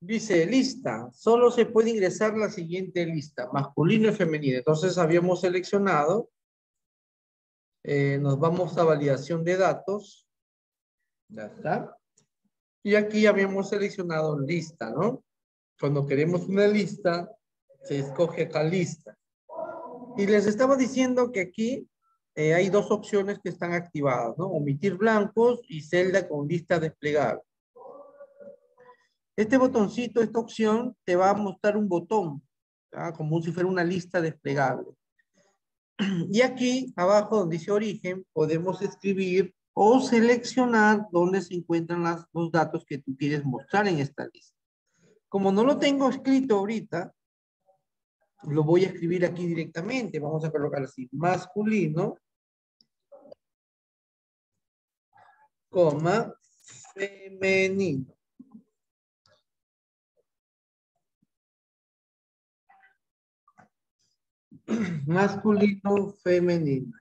Dice lista, solo se puede ingresar la siguiente lista, masculino y femenino. Entonces habíamos seleccionado, eh, nos vamos a validación de datos, ya está. Y aquí habíamos seleccionado lista, ¿no? Cuando queremos una lista, se escoge acá lista. Y les estaba diciendo que aquí eh, hay dos opciones que están activadas, ¿no? Omitir blancos y celda con lista desplegable. Este botoncito, esta opción, te va a mostrar un botón, como si fuera una lista desplegable. Y aquí, abajo donde dice origen, podemos escribir o seleccionar dónde se encuentran los datos que tú quieres mostrar en esta lista. Como no lo tengo escrito ahorita, lo voy a escribir aquí directamente. Vamos a colocar así, masculino, coma, femenino. masculino, femenino.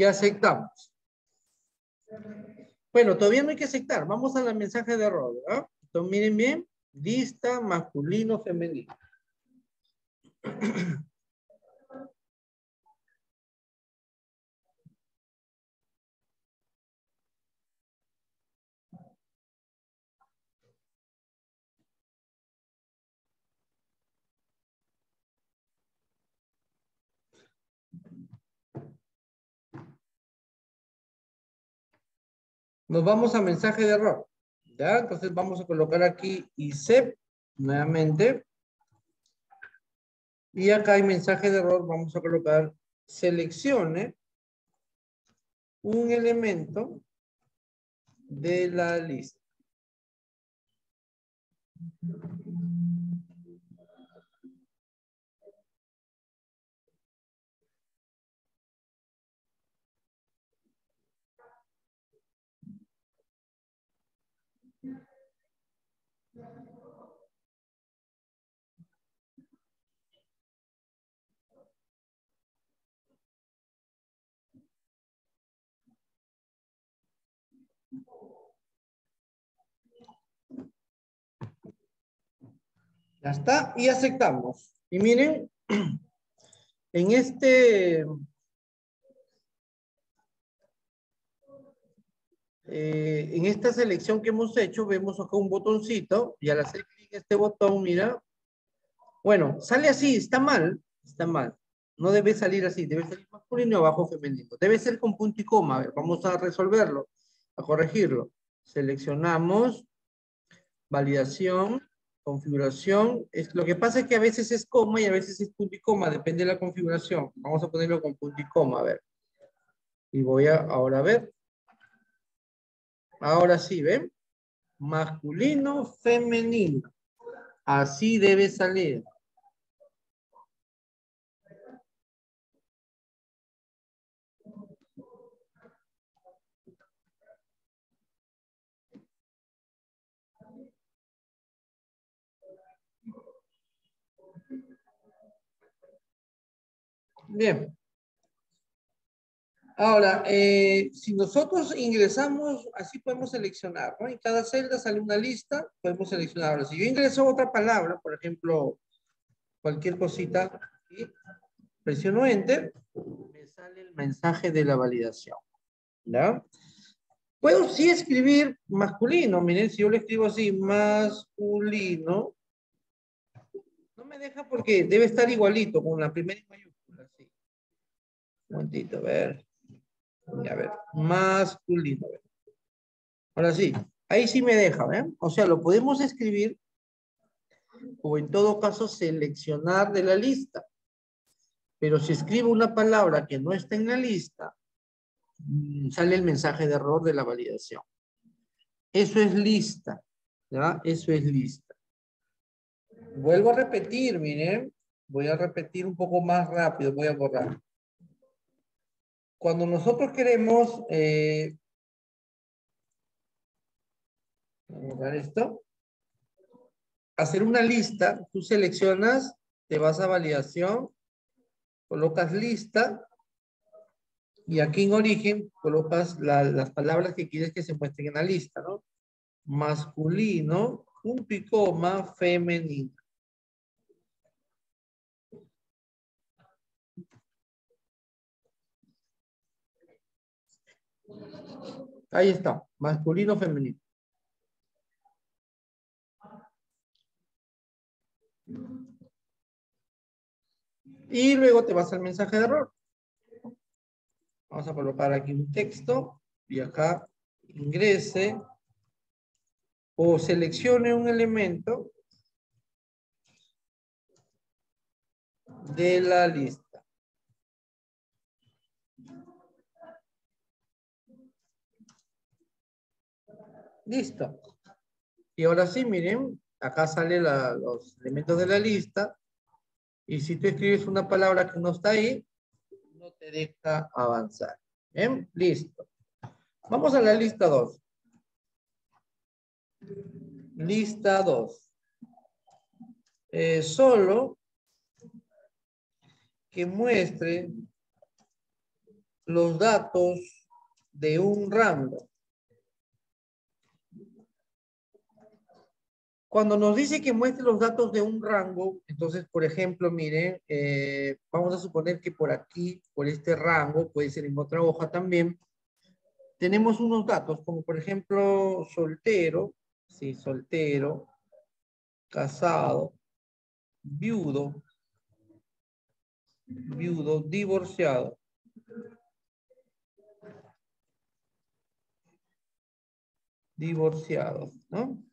Y aceptamos. Bueno, todavía no hay que aceptar. Vamos a la mensaje de error. Entonces, miren bien. Lista masculino femenino. Nos vamos a mensaje de error. Entonces vamos a colocar aquí ICEP nuevamente. Y acá hay mensaje de error. Vamos a colocar seleccione un elemento de la lista. Ya está, y aceptamos. Y miren, en este... Eh, en esta selección que hemos hecho, vemos acá un botoncito, y al hacer clic en este botón, mira, bueno, sale así, está mal, está mal. No debe salir así, debe salir masculino y abajo femenino. Debe ser con punto y coma, a ver, vamos a resolverlo, a corregirlo. Seleccionamos, validación, configuración. Es, lo que pasa es que a veces es coma y a veces es punto y coma, depende de la configuración. Vamos a ponerlo con punto y coma, a ver. Y voy a ahora ver. Ahora sí, ¿ven? Masculino, femenino. Así debe salir. Bien. Ahora, eh, si nosotros ingresamos, así podemos seleccionar, ¿no? En cada celda sale una lista, podemos seleccionar. Ahora, si yo ingreso otra palabra, por ejemplo, cualquier cosita, presiono Enter, me sale el mensaje de la validación. ¿Ya? Puedo sí escribir masculino, miren, si yo le escribo así, masculino, no me deja porque debe estar igualito con la primera y un momentito, a ver. A ver, masculino. Ahora sí, ahí sí me deja, ¿ven? O sea, lo podemos escribir o en todo caso seleccionar de la lista. Pero si escribo una palabra que no está en la lista, mm, sale el mensaje de error de la validación. Eso es lista. Eso es lista. Vuelvo a repetir, miren. Voy a repetir un poco más rápido, voy a borrar. Cuando nosotros queremos... Eh, esto. Hacer una lista, tú seleccionas, te vas a validación, colocas lista y aquí en origen colocas las palabras que quieres que se muestren en la lista, ¿no? Masculino, punto y coma, femenino. Ahí está, masculino, femenino. Y luego te vas al mensaje de error. Vamos a colocar aquí un texto y acá ingrese o seleccione un elemento de la lista. Listo. Y ahora sí, miren, acá salen los elementos de la lista. Y si tú escribes una palabra que no está ahí, no te deja avanzar. ¿Bien? Listo. Vamos a la lista 2. Lista 2. Eh, solo que muestre los datos de un rango. Cuando nos dice que muestre los datos de un rango, entonces, por ejemplo, miren, eh, vamos a suponer que por aquí, por este rango, puede ser en otra hoja también, tenemos unos datos, como por ejemplo, soltero, sí, soltero, casado, viudo, viudo, divorciado. Divorciado, ¿no?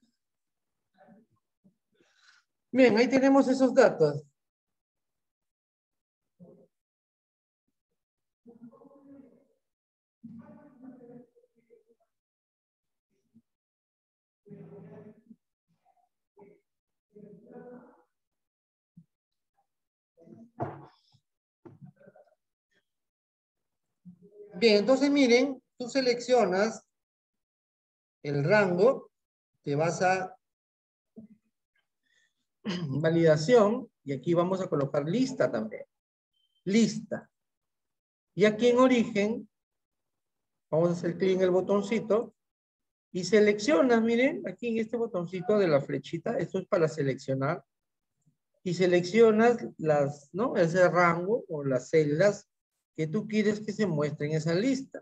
Bien, ahí tenemos esos datos. Bien, entonces miren, tú seleccionas el rango, te vas a validación, y aquí vamos a colocar lista también. Lista. Y aquí en origen, vamos a hacer clic en el botoncito y seleccionas, miren, aquí en este botoncito de la flechita, esto es para seleccionar, y seleccionas las, ¿no? Ese rango o las celdas que tú quieres que se muestren en esa lista.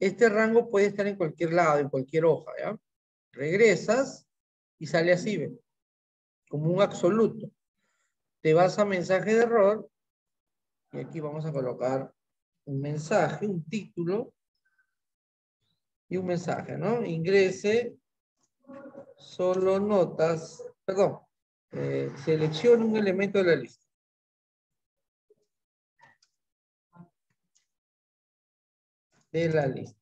Este rango puede estar en cualquier lado, en cualquier hoja, ¿ya? Regresas y sale así, ¿ven? Como un absoluto. Te vas a mensaje de error y aquí vamos a colocar un mensaje, un título y un mensaje, ¿no? Ingrese solo notas, perdón, eh, un elemento de la lista. De la lista.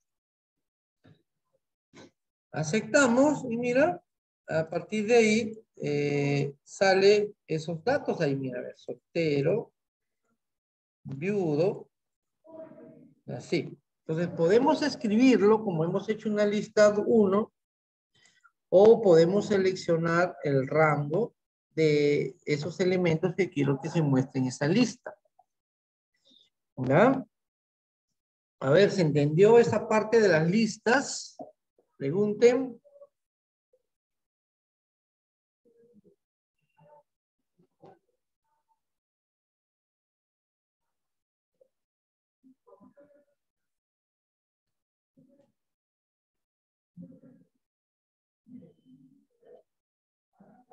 Aceptamos y mira, a partir de ahí eh, sale esos datos ahí, mira, a ver, soltero, viudo, así. Entonces podemos escribirlo como hemos hecho una lista 1 o podemos seleccionar el rango de esos elementos que quiero que se muestren en esa lista. ¿Ya? A ver, ¿se entendió esa parte de las listas? Pregunten.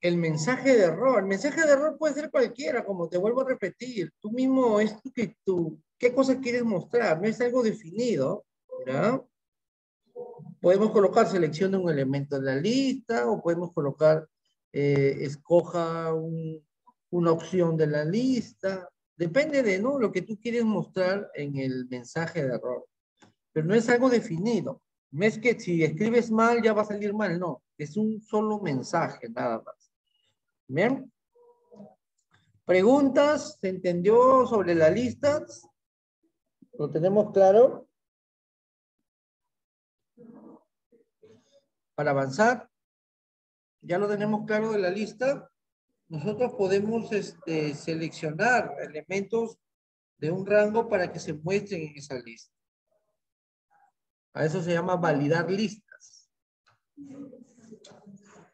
el mensaje de error. El mensaje de error puede ser cualquiera, como te vuelvo a repetir. Tú mismo es que tú, qué cosa quieres mostrar, no es algo definido. ¿Ya? Podemos colocar selección de un elemento en la lista o podemos colocar eh, escoja una opción de la lista. Depende de ¿no? lo que tú quieres mostrar en el mensaje de error. Pero no es algo definido. No es que si escribes mal ya va a salir mal, no. Es un solo mensaje, nada más. ¿Bien? ¿Preguntas? ¿Se entendió sobre la lista? ¿Lo tenemos claro? Para avanzar, ya lo tenemos claro de la lista. Nosotros podemos este, seleccionar elementos de un rango para que se muestren en esa lista. A eso se llama validar listas.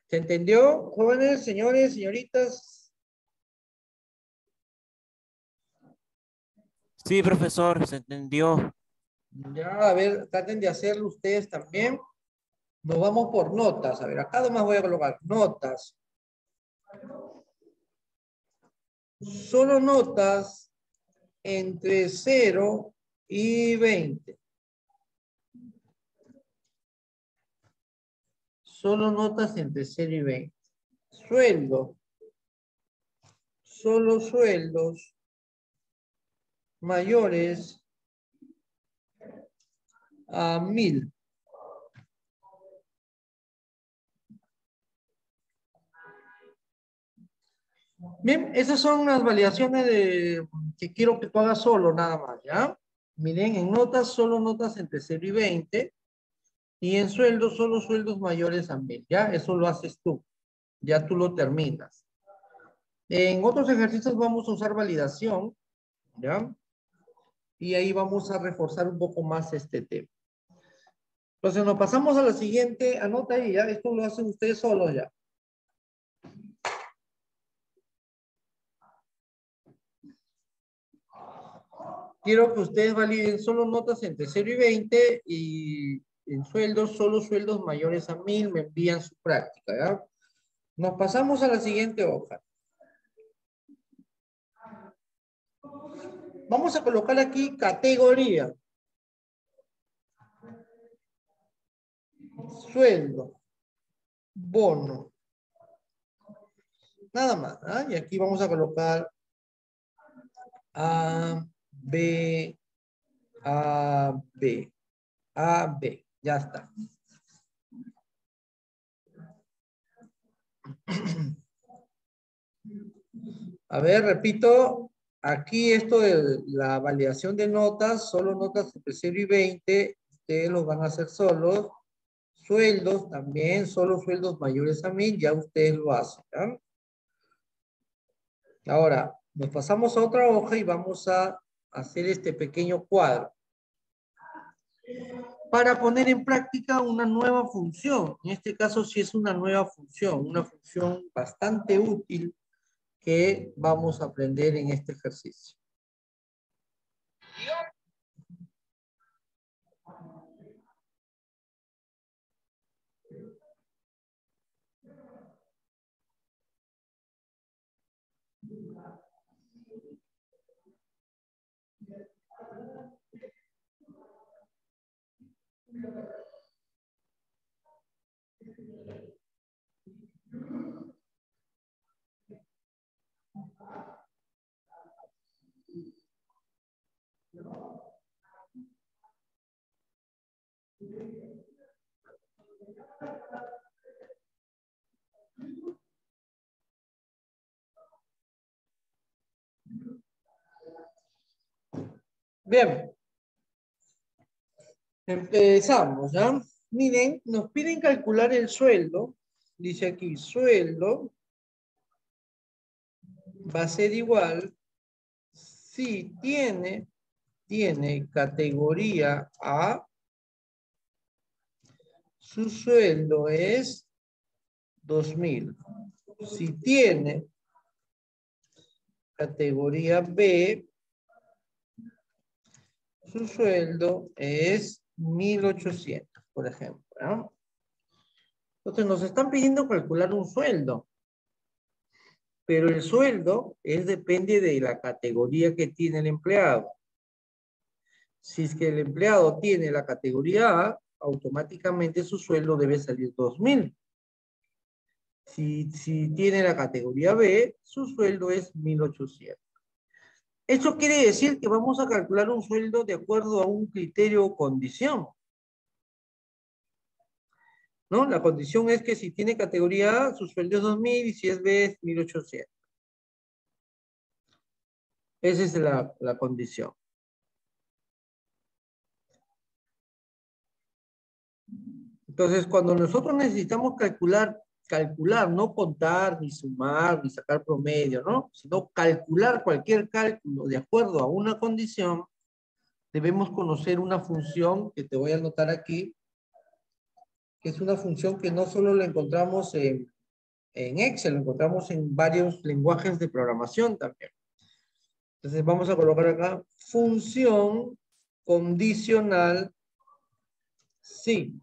¿Se entendió, jóvenes, señores, señoritas? Sí, profesor, se entendió. Ya, a ver, traten de hacerlo ustedes también. Nos vamos por notas. A ver, acá más voy a colocar notas. Solo notas entre 0 y 20. Solo notas entre 0 y 20. Sueldo. Solo sueldos mayores a 1000. Bien, esas son las validaciones de, que quiero que tú hagas solo, nada más, ¿ya? Miren, en notas, solo notas entre 0 y 20. Y en sueldos, solo sueldos mayores a 1000, ¿ya? Eso lo haces tú. Ya tú lo terminas. En otros ejercicios vamos a usar validación, ¿ya? Y ahí vamos a reforzar un poco más este tema. Entonces nos pasamos a la siguiente, anota ahí, ¿ya? Esto lo hacen ustedes solos ya. quiero que ustedes validen solo notas entre 0 y 20 y en sueldos, solo sueldos mayores a 1000 me envían su práctica. ¿ya? Nos pasamos a la siguiente hoja. Vamos a colocar aquí categoría. Sueldo. Bono. Nada más. ¿ah? Y aquí vamos a colocar a B, A, B. A, B. Ya está. A ver, repito, aquí esto de la validación de notas, solo notas entre 0 y 20, ustedes los van a hacer solos. Sueldos también, solo sueldos mayores a mí, ya ustedes lo hacen. Ahora, nos pasamos a otra hoja y vamos a hacer este pequeño cuadro para poner en práctica una nueva función. En este caso sí es una nueva función, una función bastante útil que vamos a aprender en este ejercicio. Bien. Empezamos, ¿ya? Miren, nos piden calcular el sueldo. Dice aquí, sueldo va a ser igual si tiene, tiene categoría A, su sueldo es 2.000. Si tiene categoría B, su sueldo es 1.800, por ejemplo. Entonces nos están pidiendo calcular un sueldo. Pero el sueldo es depende de la categoría que tiene el empleado. Si es que el empleado tiene la categoría A, automáticamente su sueldo debe salir 2.000. Si, si tiene la categoría B, su sueldo es 1.800. Eso quiere decir que vamos a calcular un sueldo de acuerdo a un criterio o condición. ¿No? La condición es que si tiene categoría A, su sueldo es 2.000 y si es B es 1.800. Esa es la, la condición. Entonces, cuando nosotros necesitamos calcular, calcular, no contar, ni sumar, ni sacar promedio, ¿no? Sino calcular cualquier cálculo de acuerdo a una condición, debemos conocer una función que te voy a anotar aquí, que es una función que no solo la encontramos en, Excel, la encontramos en varios lenguajes de programación también. Entonces vamos a colocar acá función condicional sí.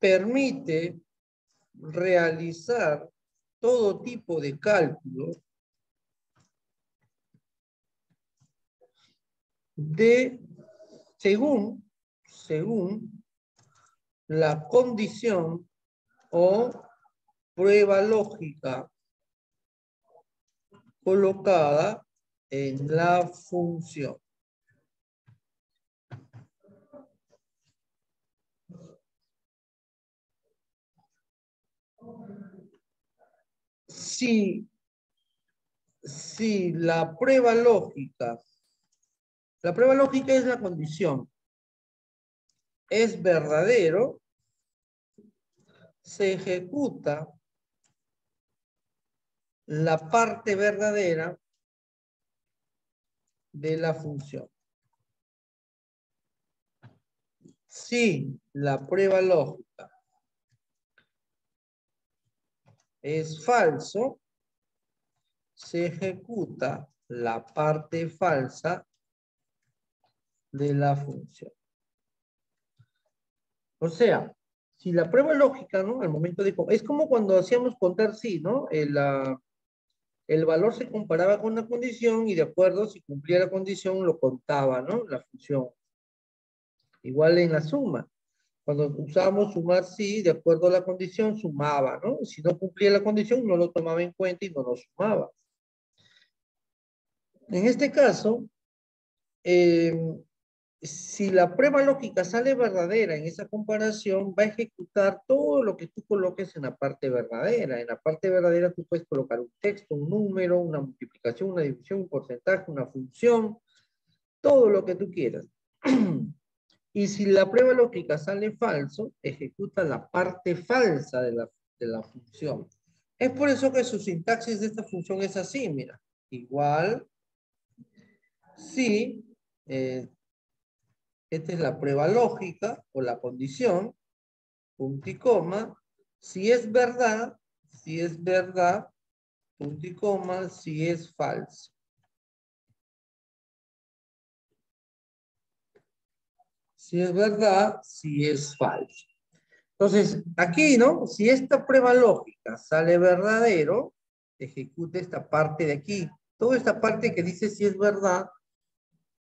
Permite realizar todo tipo de cálculo de según, según la condición o prueba lógica colocada en la función. Si, si la prueba lógica, la prueba lógica es la condición, es verdadero, se ejecuta la parte verdadera de la función. Si la prueba lógica es falso, se ejecuta la parte falsa de la función. O sea, si la prueba lógica, ¿no? Al momento de... Es como cuando hacíamos contar sí, ¿no? El, la, el valor se comparaba con la condición y de acuerdo, si cumplía la condición, lo contaba, ¿no? La función. Igual en la suma. Cuando usábamos sumar sí, de acuerdo a la condición, sumaba, ¿no? Si no cumplía la condición, no lo tomaba en cuenta y no lo sumaba. En este caso, eh, si la prueba lógica sale verdadera en esa comparación, va a ejecutar todo lo que tú coloques en la parte verdadera. En la parte verdadera tú puedes colocar un texto, un número, una multiplicación, una división, un porcentaje, una función, todo lo que tú quieras. y si la prueba lógica sale falso, ejecuta la parte falsa de la, función. Es por eso que su sintaxis de esta función es así, mira. Igual, si eh, esta es la prueba lógica o la condición, punto y coma. Si es verdad, si es verdad, punto y coma, si es falso. Si es verdad, si es falso. Entonces, aquí, ¿no? Si esta prueba lógica sale verdadero, ejecute esta parte de aquí. Toda esta parte que dice si es verdad,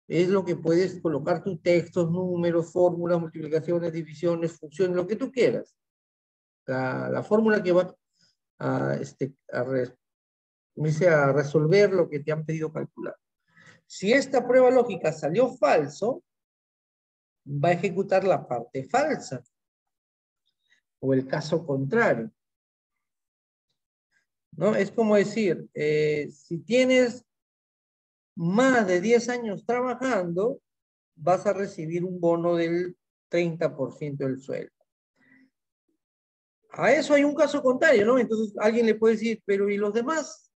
es lo que puedes colocar tus textos, números, fórmulas, multiplicaciones, divisiones, funciones, lo que tú quieras. La, fórmula que va a, este, a, a resolver lo que te han pedido calcular. Si esta prueba lógica salió falso, va a ejecutar la parte falsa. O el caso contrario. ¿No? Es como decir, eh, si tienes más de 10 años trabajando, vas a recibir un bono del 30% del sueldo. A eso hay un caso contrario, ¿no? Entonces alguien le puede decir, pero ¿y los demás?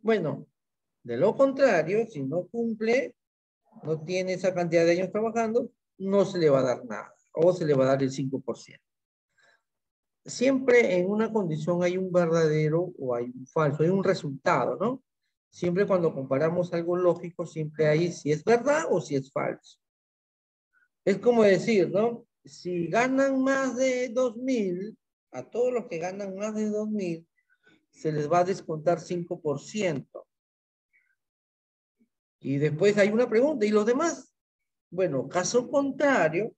Bueno, de lo contrario, si no cumple, no tiene esa cantidad de años trabajando, no se le va a dar nada o se le va a dar el 5%. Siempre en una condición hay un verdadero o hay un falso, hay un resultado, ¿no? Siempre cuando comparamos algo lógico, siempre hay si es verdad o si es falso. Es como decir, ¿no? Si ganan más de 2,000, a todos los que ganan más de 2,000, se les va a descontar 5%. Y después hay una pregunta, ¿y los demás? Bueno, caso contrario,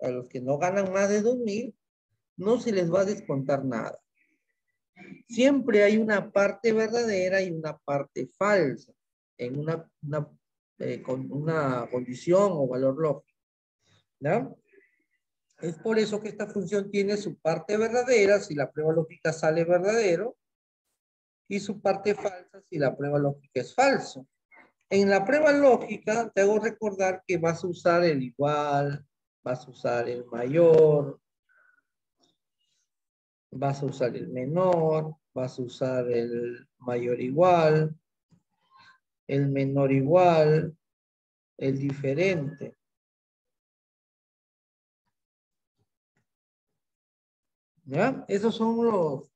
a los que no ganan más de 2.000, no se les va a descontar nada. Siempre hay una parte verdadera y una parte falsa en una, eh, con una condición o valor lógico. ¿Ya? Es por eso que esta función tiene su parte verdadera si la prueba lógica sale verdadero y su parte falsa si la prueba lógica es falso. En la prueba lógica te hago recordar que vas a usar el igual, vas a usar el mayor, vas a usar el menor, vas a usar el mayor igual, el menor igual, el diferente. ¿Ya? Esos son los,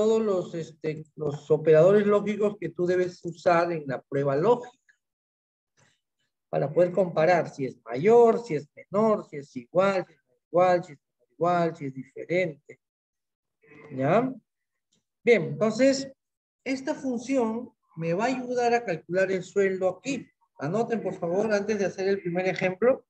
todos los, este, los operadores lógicos que tú debes usar en la prueba lógica para poder comparar si es mayor, si es menor, si es igual, si es igual, si es igual, si es diferente. ¿Ya? Bien, entonces, esta función me va a ayudar a calcular el sueldo aquí. Anoten, por favor, antes de hacer el primer ejemplo.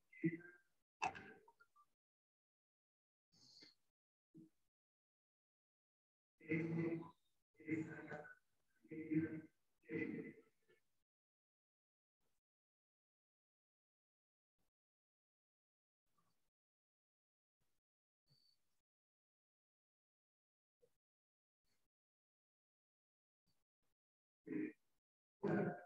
Yeah.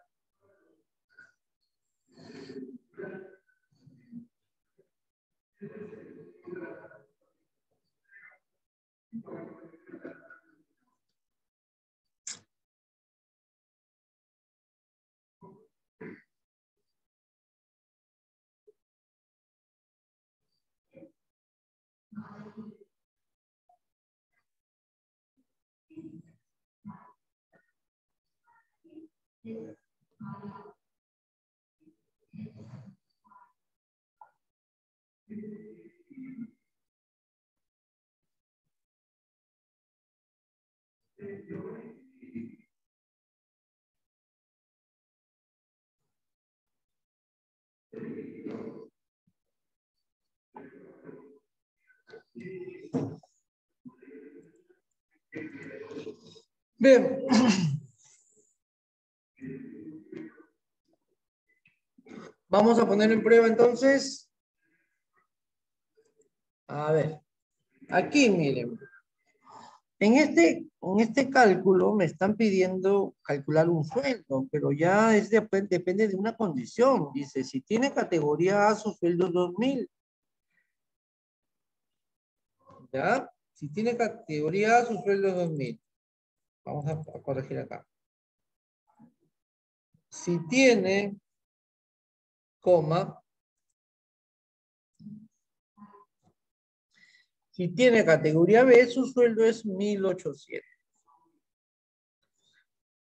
Bem, Vamos a poner en prueba entonces. A ver. Aquí, miren. En este, en este cálculo me están pidiendo calcular un sueldo, pero ya es depende de una condición. Dice, si tiene categoría A, su sueldo es 2.000. ¿Ya? Si tiene categoría A, su sueldo es 2.000. Vamos a, corregir acá. Si tiene, coma, si tiene categoría B, su sueldo es 1800.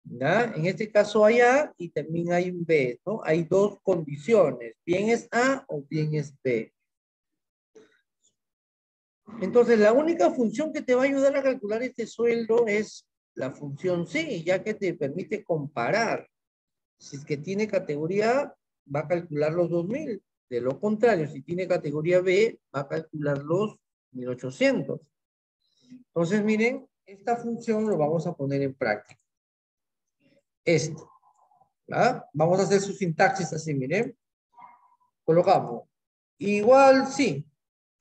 ¿Ya? En este caso hay A y también hay un B, ¿no? Hay dos condiciones, bien es A o bien es B. Entonces, la única función que te va a ayudar a calcular este sueldo es la función C, ya que te permite comparar. Si es que tiene categoría A, va a calcular los 2000. De lo contrario, si tiene categoría B, va a calcular los 1800. Entonces, miren, esta función lo vamos a poner en práctica. Esto. Vamos a hacer su sintaxis así, miren. Colocamos. Igual sí.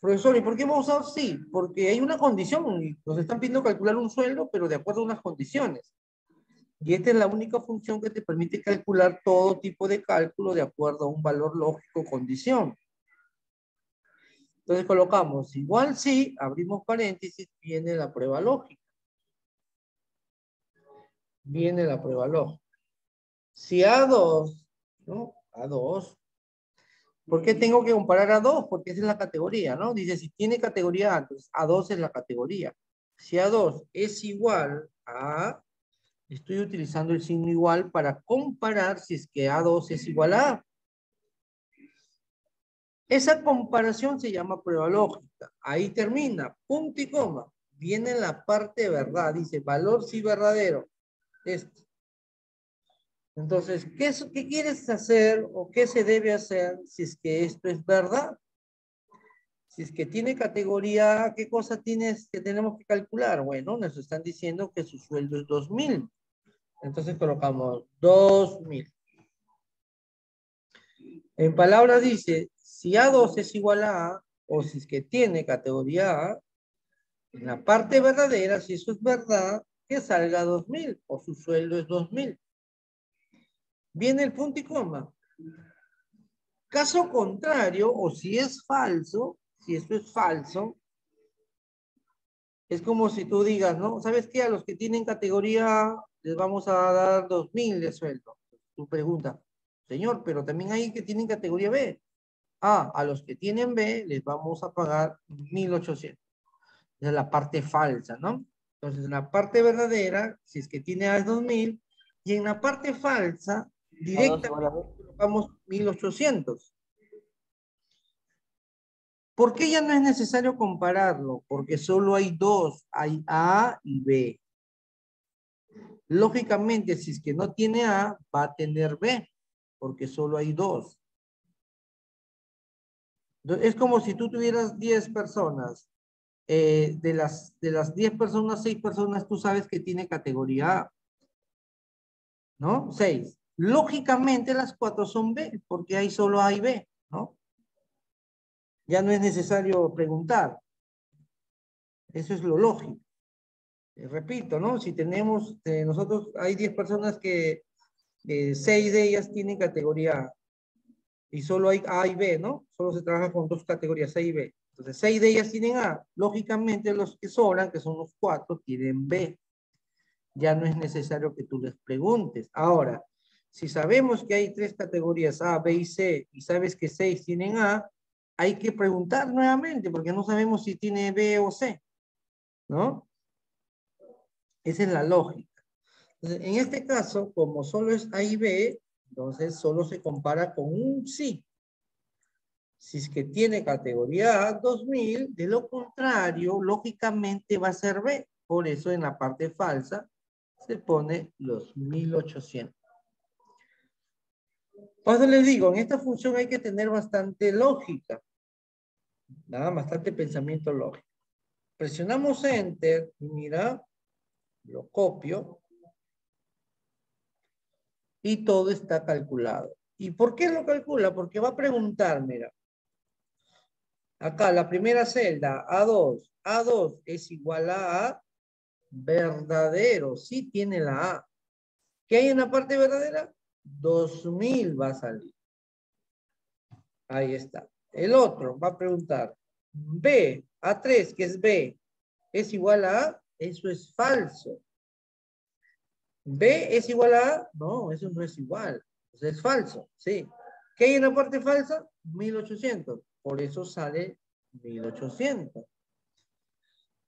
Profesor, ¿y por qué vamos a usar sí? Porque hay una condición, nos están pidiendo calcular un sueldo, pero de acuerdo a unas condiciones. Y esta es la única función que te permite calcular todo tipo de cálculo de acuerdo a un valor lógico condición. Entonces colocamos igual sí, abrimos paréntesis, viene la prueba lógica. Viene la prueba lógica. Si A2, ¿no? A2 ¿Por qué tengo que comparar a 2? Porque esa es la categoría, ¿no? Dice, si tiene categoría A, entonces A2 es la categoría. Si A2 es igual a, estoy utilizando el signo igual para comparar si es que A2 es igual a A. Esa comparación se llama prueba lógica. Ahí termina, punto y coma. Viene la parte de verdad, dice valor sí verdadero. Este. Entonces, ¿qué, es, ¿qué quieres hacer o qué se debe hacer si es que esto es verdad? Si es que tiene categoría ¿qué cosa tienes que tenemos que calcular? Bueno, nos están diciendo que su sueldo es 2.000. Entonces colocamos 2.000. En palabras dice, si A2 es igual a A, o si es que tiene categoría A, en la parte verdadera, si eso es verdad, que salga 2.000 o su sueldo es 2.000. Viene el punto y coma. Caso contrario, o si es falso, si esto es falso, es como si tú digas, ¿no? ¿Sabes qué? A los que tienen categoría A les vamos a dar 2.000 de sueldo. Tu pregunta, señor, pero también hay que tienen categoría B. Ah, a los que tienen B les vamos a pagar 1.800. Esa es la parte falsa, ¿no? Entonces, en la parte verdadera, si es que tiene A es 2000, y en la parte falsa, directamente colocamos 1800. ¿Por qué ya no es necesario compararlo? Porque solo hay dos, hay A y B. Lógicamente, si es que no tiene A, va a tener B, porque solo hay dos. Es como si tú tuvieras 10 personas eh, de, las, de las 10 personas, 6 personas tú sabes que tiene categoría A. ¿No? 6. Lógicamente las 4 son B, porque hay solo A y B, ¿no? Ya no es necesario preguntar. Eso es lo lógico. Eh, repito, ¿no? Si tenemos, eh, nosotros, hay 10 personas que 6 de ellas tienen categoría. Y solo hay A y B, ¿no? Solo se trabaja con dos categorías, A y B. Entonces, seis de ellas tienen A. Lógicamente, los que sobran, que son los cuatro, tienen B. Ya no es necesario que tú les preguntes. Ahora, si sabemos que hay tres categorías A, B y C, y sabes que seis tienen A, hay que preguntar nuevamente, porque no sabemos si tiene B o C. ¿No? Esa es la lógica. En este caso, como solo es A y B, entonces solo se compara con un sí. Si es que tiene categoría A, 2000, de lo contrario, lógicamente va a ser B. Por eso en la parte falsa se pone los 1800. Cuando les digo, en esta función hay que tener bastante lógica. Nada, bastante pensamiento lógico. Presionamos Enter y mira, lo copio. Y todo está calculado. ¿Y por qué lo calcula? Porque va a preguntar, mira, Acá, la primera celda, A2. A2 es igual a A verdadero. Sí tiene la A. ¿Qué hay en la parte verdadera? 2000 va a salir. Ahí está. El otro va a preguntar, B, A3, que es B, ¿es igual a A? Eso es falso. ¿B es igual a A? No, eso no es igual. Eso es falso, sí. ¿Qué hay en la parte falsa? 1800. Por eso sale 1800.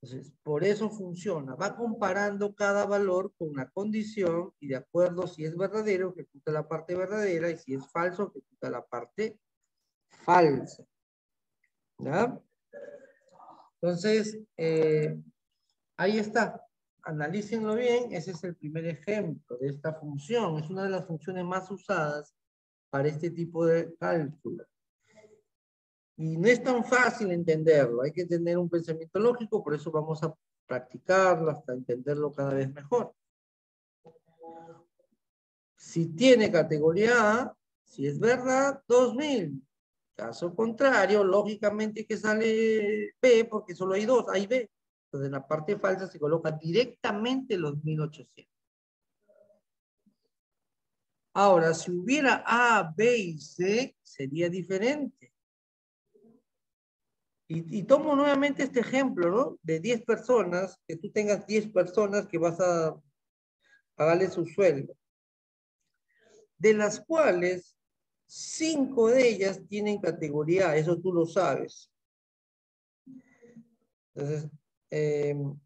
Entonces, por eso funciona. Va comparando cada valor con una condición y de acuerdo si es verdadero, ejecuta la parte verdadera y si es falso, ejecuta la parte falsa. ¿Ya? Entonces, eh, ahí está. Analícenlo bien. Ese es el primer ejemplo de esta función. Es una de las funciones más usadas para este tipo de cálculo. Y no es tan fácil entenderlo, hay que tener un pensamiento lógico, por eso vamos a practicarlo hasta entenderlo cada vez mejor. Si tiene categoría A, si es verdad, 2000. Caso contrario, lógicamente que sale B porque solo hay dos, hay B. Entonces en la parte falsa se coloca directamente los 1800. Ahora, si hubiera A, B y C, sería diferente. Y, tomo nuevamente este ejemplo, ¿no? De 10 personas, que tú tengas 10 personas que vas a pagarle su sueldo. De las cuales 5 de ellas tienen categoría, eso tú lo sabes. Entonces, em,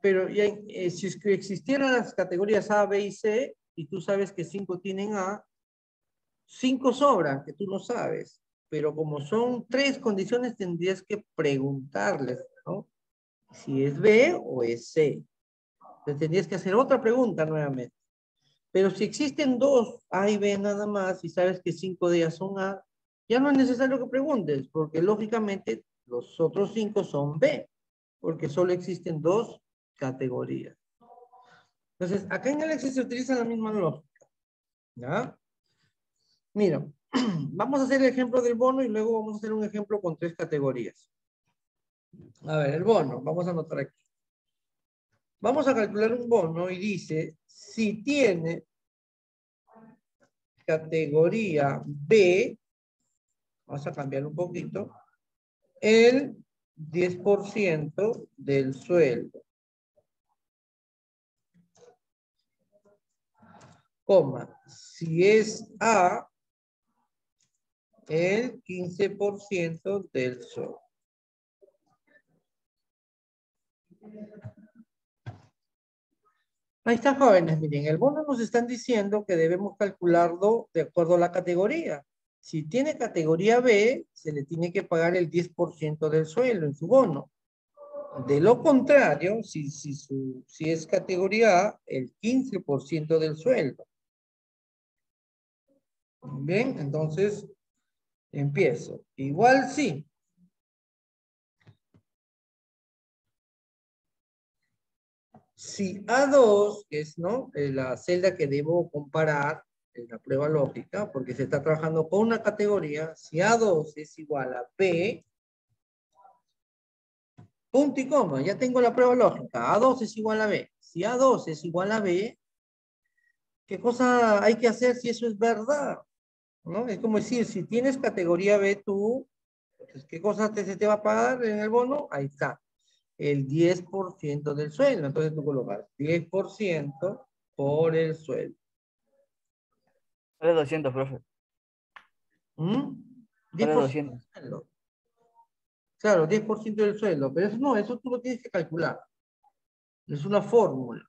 pero eh, si existieran las categorías A, B y C, y tú sabes que cinco tienen A, cinco sobran, que tú no sabes. Pero como son tres condiciones, tendrías que preguntarles, ¿no? Si es B o es C. Entonces tendrías que hacer otra pregunta nuevamente. Pero si existen dos A y B nada más y sabes que cinco de ellas son A, ya no es necesario que preguntes, porque lógicamente los otros cinco son B, porque solo existen dos categorías. Entonces, acá en el se utiliza la misma lógica. ¿Ya? Mira, vamos a hacer el ejemplo del bono y luego vamos a hacer un ejemplo con tres categorías. A ver, el bono, vamos a anotar aquí. Vamos a calcular un bono y dice, si tiene categoría B, vamos a cambiar un poquito, el 10% del sueldo. Coma, si es A, el 15% del sueldo. Ahí está, jóvenes. Miren, el bono nos están diciendo que debemos calcularlo de acuerdo a la categoría. Si tiene categoría B, se le tiene que pagar el 10% del sueldo en su bono. De lo contrario, si, si, si es categoría A, el 15% del sueldo. Bien, entonces empiezo. Igual sí. Si A2, que es ¿no? Eh, la celda que debo comparar, en la prueba lógica, porque se está trabajando con una categoría, si A2 es igual a B, punto y coma, ya tengo la prueba lógica, A2 es igual a B. Si A2 es igual a B, ¿qué cosa hay que hacer si eso es verdad? ¿No? Es como decir, si tienes categoría B tú, pues, ¿qué cosa te, se te va a pagar en el bono? Ahí está el 10% del sueldo. Entonces tú colocas 10% por el sueldo. Sale 200, profe. ¿Mm? 10% Claro, 10% del sueldo. Pero eso no, eso tú lo tienes que calcular. Es una fórmula.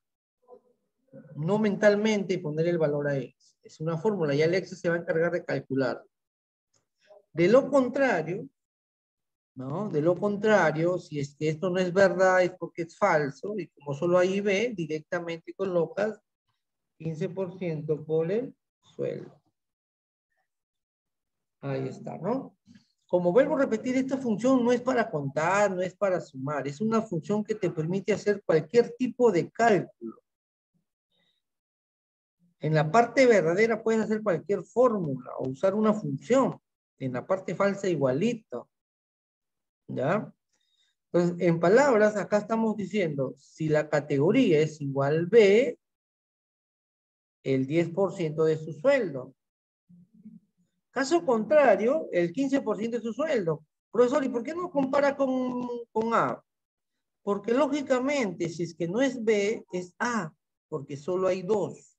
No mentalmente poner el valor ahí. Es una fórmula y Alexa se va a encargar de calcular. De lo contrario, ¿no? De lo contrario, si es que esto no es verdad, es porque es falso, y como solo ahí ve, directamente colocas 15% por el sueldo. Ahí está, ¿no? Como vuelvo a repetir, esta función no es para contar, no es para sumar, es una función que te permite hacer cualquier tipo de cálculo. En la parte verdadera puedes hacer cualquier fórmula o usar una función. En la parte falsa igualito. ¿Ya? Entonces, en palabras, acá estamos diciendo, si la categoría es igual B, el 10% de su sueldo. Caso contrario, el 15% de su sueldo. Profesor, ¿y por qué no compara con, con A? Porque lógicamente, si es que no es B, es A, porque solo hay dos.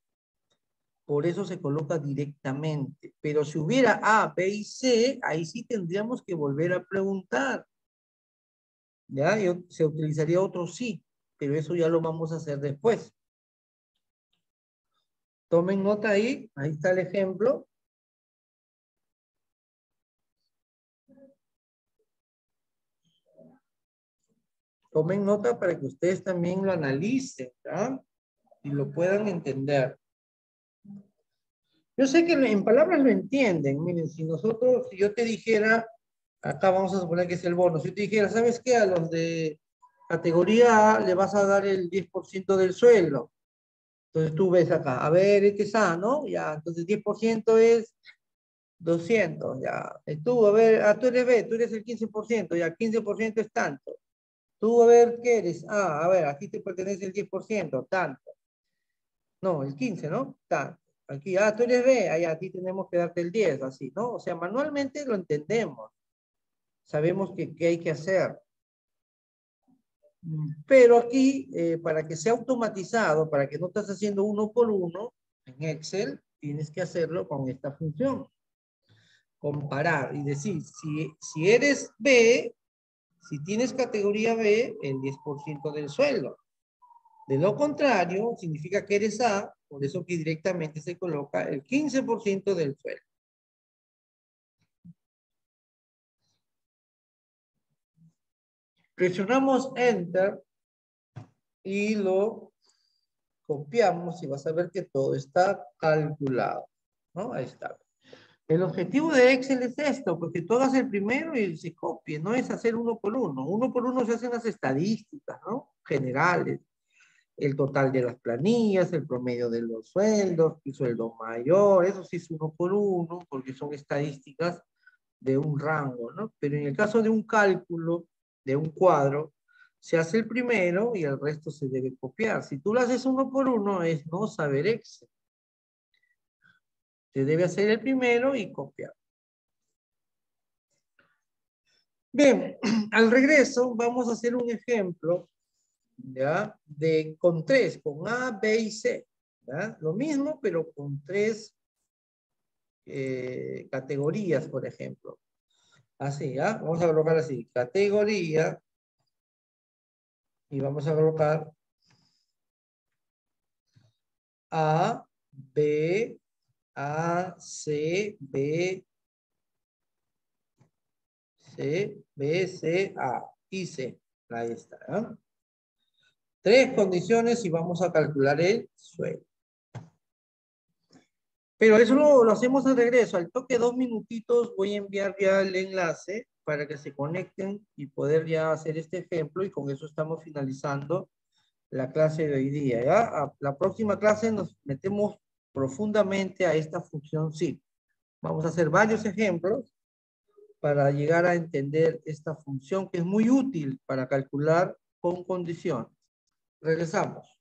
Por eso se coloca directamente. Pero si hubiera A, B y C, ahí sí tendríamos que volver a preguntar. ¿Ya? se utilizaría otro sí, pero eso ya lo vamos a hacer después. Tomen nota ahí, ahí está el ejemplo. Tomen nota para que ustedes también lo analicen, ¿ya? Y lo puedan entender. Yo sé que en palabras lo entienden. Miren, si nosotros, si yo te dijera, acá vamos a suponer que es el bono. Si te dijera, ¿sabes qué? A los de categoría A le vas a dar el 10% del sueldo. Entonces tú ves acá, a ver, este es A, ¿no? Ya, entonces 10% es 200, ya. Tú, a ver, ah, tú eres B, tú eres el 15%, ya, 15% es tanto. Tú, a ver, ¿qué eres? Ah, a ver, aquí te pertenece el 10%, tanto. No, el 15, ¿no? Tanto. Aquí, ah, tú eres B, ahí a ti tenemos que darte el 10, así, ¿no? O sea, manualmente lo entendemos sabemos que, qué hay que hacer. Pero aquí, eh, para que sea automatizado, para que no estés haciendo uno por uno, en Excel tienes que hacerlo con esta función. Comparar y decir, si, si eres B, si tienes categoría B, el 10% del sueldo. De lo contrario, significa que eres A, por eso que directamente se coloca el 15% del sueldo. Presionamos Enter y lo copiamos y vas a ver que todo está calculado. ¿no? Ahí está. El objetivo de Excel es esto, porque tú hagas el primero y se copie, no es hacer uno por uno. Uno por uno se hacen las estadísticas, ¿no? Generales. El total de las planillas, el promedio de los sueldos, el sueldo mayor, eso sí es uno por uno, porque son estadísticas de un rango, ¿no? Pero en el caso de un cálculo, de un cuadro, se hace el primero y el resto se debe copiar. Si tú lo haces uno por uno, es no saber Excel. Se debe hacer el primero y copiar. Bien, al regreso vamos a hacer un ejemplo, ¿ya? De, con tres, con A, B y C. Lo mismo, pero con tres eh, categorías, por ejemplo. Así, ¿ya? Vamos a colocar así, categoría, y vamos a colocar A, B, A, C, B, C, B, C, A y C. Ahí está. ¿eh? Tres condiciones y vamos a calcular el suelo. Pero eso lo, hacemos al regreso. Al toque dos minutitos voy a enviar ya el enlace para que se conecten y poder ya hacer este ejemplo y con eso estamos finalizando la clase de hoy día. ¿ya? La próxima clase nos metemos profundamente a esta función sí. Vamos a hacer varios ejemplos para llegar a entender esta función que es muy útil para calcular con condiciones. Regresamos.